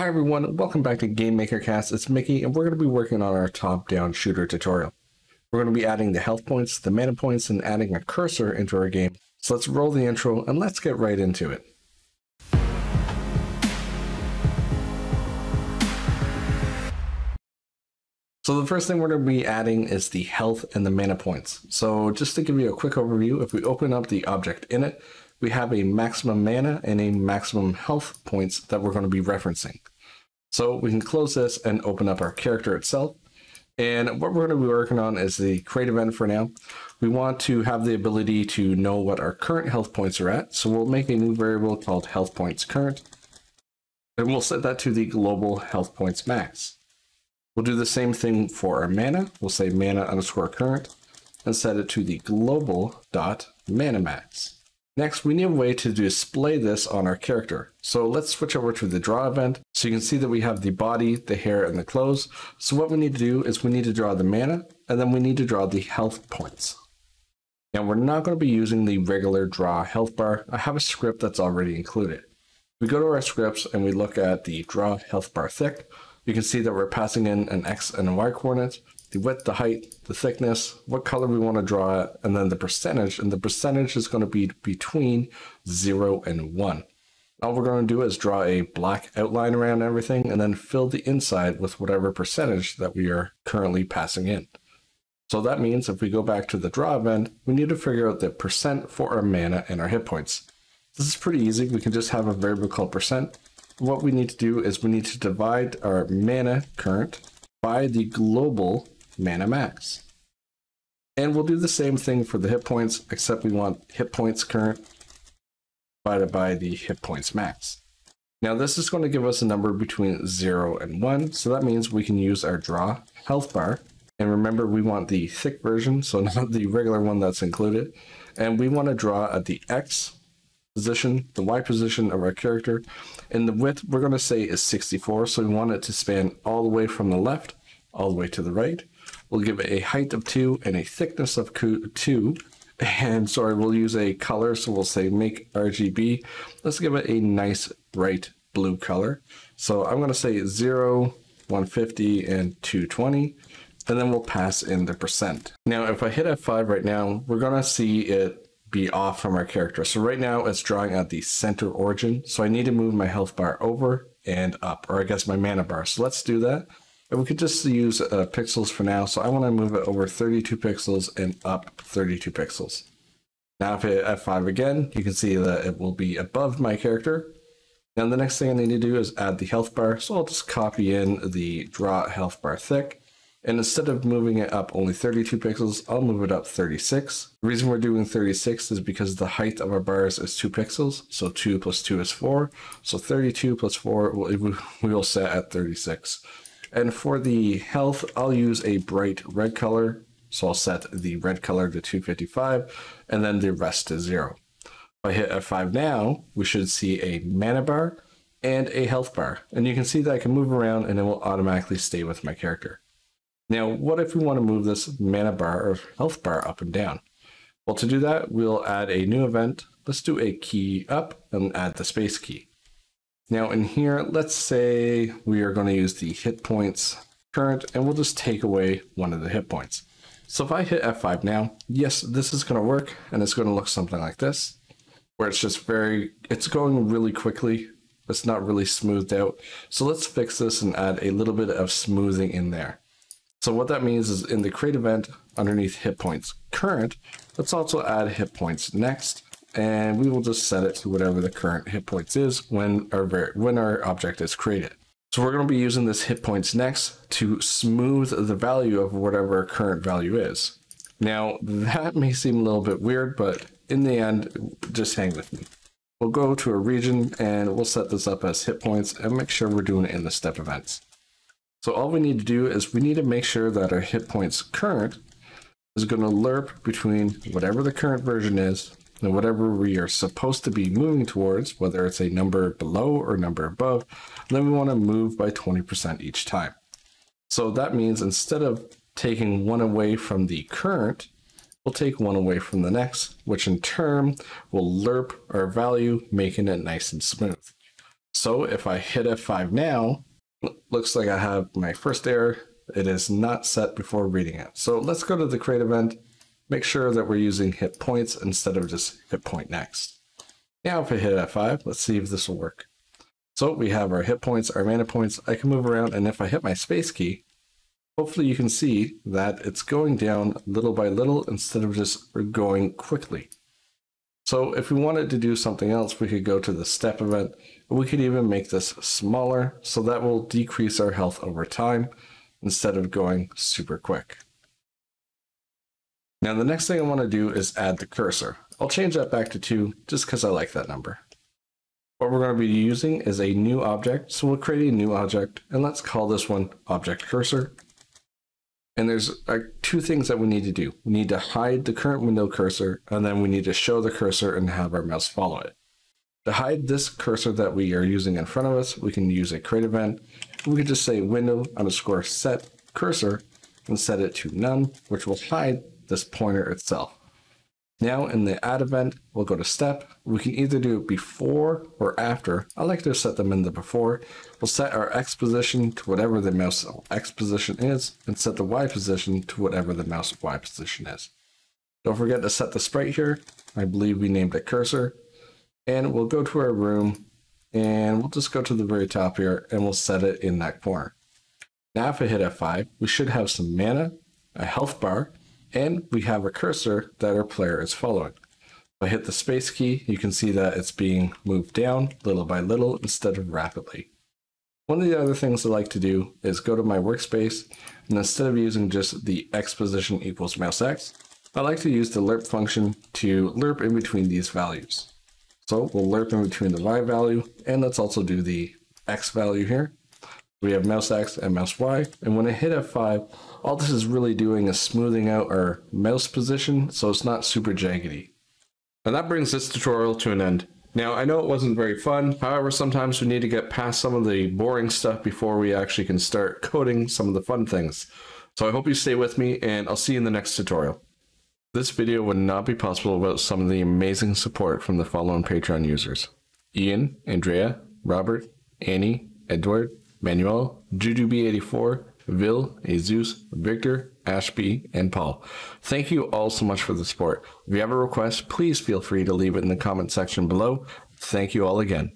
Hi everyone, welcome back to Game Maker Cast. It's Mickey, and we're going to be working on our top-down shooter tutorial. We're going to be adding the health points, the mana points, and adding a cursor into our game. So let's roll the intro and let's get right into it. So the first thing we're going to be adding is the health and the mana points. So just to give you a quick overview, if we open up the object init, we have a maximum mana and a maximum health points that we're going to be referencing. So we can close this and open up our character itself. And what we're going to be working on is the create event for now. We want to have the ability to know what our current health points are at. So we'll make a new variable called health points current. And we'll set that to the global health points max. We'll do the same thing for our mana. We'll say mana underscore current and set it to the global dot mana max. Next, we need a way to display this on our character. So let's switch over to the draw event. So you can see that we have the body, the hair, and the clothes. So what we need to do is we need to draw the mana, and then we need to draw the health points. Now we're not going to be using the regular draw health bar. I have a script that's already included. We go to our scripts and we look at the draw health bar thick. You can see that we're passing in an X and a Y coordinate the width, the height, the thickness, what color we want to draw it, and then the percentage. And the percentage is going to be between 0 and 1. All we're going to do is draw a black outline around everything and then fill the inside with whatever percentage that we are currently passing in. So that means if we go back to the draw event, we need to figure out the percent for our mana and our hit points. This is pretty easy. We can just have a variable called percent. What we need to do is we need to divide our mana current by the global mana max. And we'll do the same thing for the hit points, except we want hit points current divided by the hit points max. Now this is going to give us a number between 0 and 1, so that means we can use our draw health bar. And remember, we want the thick version, so not the regular one that's included. And we want to draw at the X position, the Y position of our character. And the width we're going to say is 64, so we want it to span all the way from the left all the way to the right. We'll give it a height of 2 and a thickness of 2. And sorry, we'll use a color, so we'll say make RGB. Let's give it a nice bright blue color. So I'm going to say 0, 150, and 220 and then we'll pass in the percent. Now, if I hit F5 right now, we're gonna see it be off from our character. So right now it's drawing at the center origin. So I need to move my health bar over and up, or I guess my mana bar. So let's do that. And we could just use uh, pixels for now. So I want to move it over 32 pixels and up 32 pixels. Now if I hit F5 again, you can see that it will be above my character. And the next thing I need to do is add the health bar. So I'll just copy in the draw health bar thick. And instead of moving it up only 32 pixels, I'll move it up 36. The reason we're doing 36 is because the height of our bars is 2 pixels. So 2 plus 2 is 4. So 32 plus 4 we will set at 36. And for the health, I'll use a bright red color. So I'll set the red color to 255 and then the rest to zero. If I hit F5 now, we should see a mana bar and a health bar. And you can see that I can move around and it will automatically stay with my character. Now, what if we want to move this mana bar or health bar up and down? Well, to do that, we'll add a new event. Let's do a key up and add the space key. Now in here, let's say we are going to use the hit points current and we'll just take away one of the hit points. So if I hit F5 now, yes, this is going to work and it's going to look something like this, where it's just very, it's going really quickly. It's not really smoothed out. So let's fix this and add a little bit of smoothing in there. So what that means is in the create event underneath hit points current, let's also add hit points next and we will just set it to whatever the current hit points is when our, when our object is created. So we're going to be using this hit points next to smooth the value of whatever our current value is. Now that may seem a little bit weird, but in the end, just hang with me. We'll go to a region and we'll set this up as hit points and make sure we're doing it in the step events. So all we need to do is we need to make sure that our hit points current is going to lerp between whatever the current version is and whatever we are supposed to be moving towards, whether it's a number below or number above, then we want to move by 20% each time. So that means instead of taking one away from the current, we'll take one away from the next, which in turn will lerp our value, making it nice and smooth. So if I hit F5 now, looks like I have my first error. It is not set before reading it. So let's go to the create event, make sure that we're using hit points instead of just hit point next. Now if I hit F5, let's see if this will work. So we have our hit points, our mana points. I can move around, and if I hit my space key, hopefully you can see that it's going down little by little instead of just going quickly. So if we wanted to do something else, we could go to the step event. We could even make this smaller, so that will decrease our health over time instead of going super quick. Now the next thing I want to do is add the cursor. I'll change that back to 2 just because I like that number. What we're going to be using is a new object, so we'll create a new object, and let's call this one object cursor. And there's uh, two things that we need to do. We need to hide the current window cursor, and then we need to show the cursor and have our mouse follow it. To hide this cursor that we are using in front of us, we can use a create event. We can just say window underscore set cursor and set it to none, which will hide this pointer itself. Now in the add event, we'll go to step. We can either do it before or after. I like to set them in the before. We'll set our X position to whatever the mouse X position is and set the Y position to whatever the mouse Y position is. Don't forget to set the sprite here. I believe we named it cursor. And we'll go to our room and we'll just go to the very top here and we'll set it in that corner. Now if I hit F5, we should have some mana, a health bar, and we have a cursor that our player is following. If I hit the space key, you can see that it's being moved down little by little instead of rapidly. One of the other things I like to do is go to my workspace, and instead of using just the X position equals mouse X, I like to use the lerp function to lerp in between these values. So we'll lerp in between the Y value, and let's also do the X value here. We have mouse X and mouse Y, and when I hit F5, all this is really doing is smoothing out our mouse position so it's not super jaggedy. And that brings this tutorial to an end. Now, I know it wasn't very fun, however, sometimes we need to get past some of the boring stuff before we actually can start coding some of the fun things. So I hope you stay with me, and I'll see you in the next tutorial. This video would not be possible without some of the amazing support from the following Patreon users. Ian, Andrea, Robert, Annie, Edward, Manuel, JujuB84, Vil, Azus, Victor, Ashby, and Paul. Thank you all so much for the support. If you have a request, please feel free to leave it in the comment section below. Thank you all again.